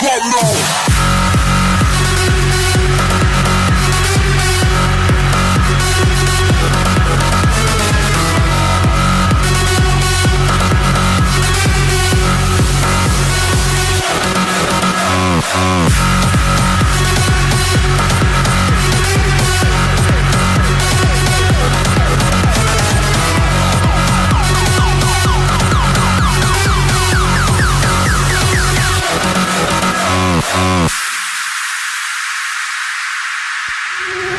boy Yeah.